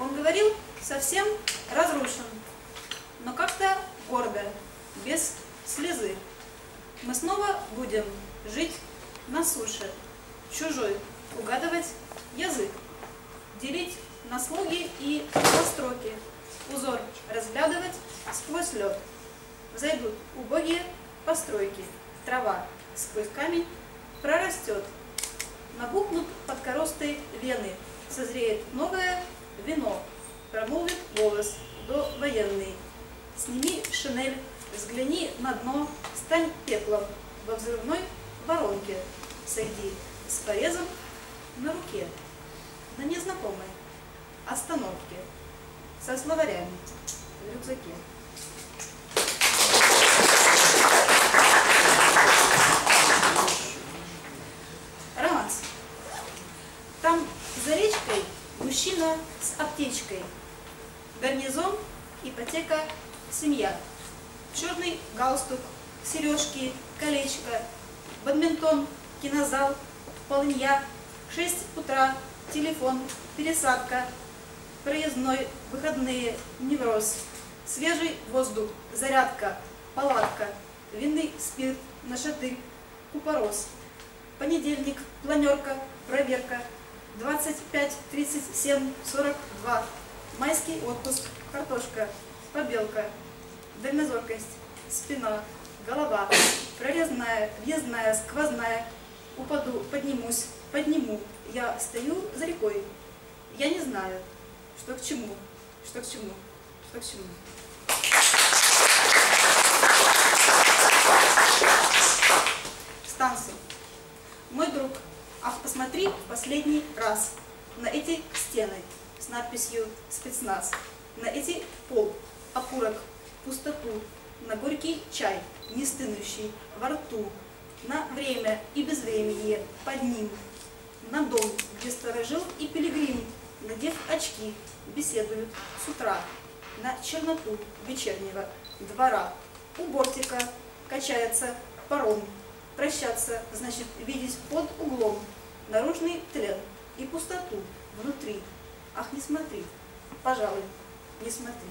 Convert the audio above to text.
Он говорил, совсем разрушен, но как-то гордо, без слезы. Мы снова будем жить на суше, чужой угадывать язык, делить на слуги и на строки, узор разглядывать сквозь лед. Взойдут убогие постройки, трава сквозь камень прорастет, набухнут под коростой вены, созреет новое вино, промолвит голос до военный. Сними шинель, взгляни на дно, стань пеплом во взрывной воронке, сойди с порезом на руке, на незнакомой остановке, со словарями в рюкзаке. С аптечкой, гарнизон, ипотека, семья, черный галстук, сережки, колечко, бадминтон, кинозал, полынья, 6 утра, телефон, пересадка, проездной, выходные, невроз, свежий воздух, зарядка, палатка, винный спирт, нашатырь, купорос. Понедельник, планерка, проверка, 25, 37, 42. Майский отпуск, картошка, побелка, дальнозоркость, спина, голова, прорезная, въездная, сквозная, упаду, поднимусь, подниму, я стою за рекой, я не знаю, что к чему, что к чему, что к чему. Последний раз на эти стены с надписью «Спецназ», на эти пол, окурок, пустоту, на горький чай, не стынущий во рту, на время и безвременье под ним, на дом, где сторожил и пилигрим, надев очки, беседуют с утра, на черноту вечернего двора, у бортика качается паром, прощаться, значит, видеть под углом, наружный тлен и пустоту внутри. Ах, не смотри, пожалуй, не смотри.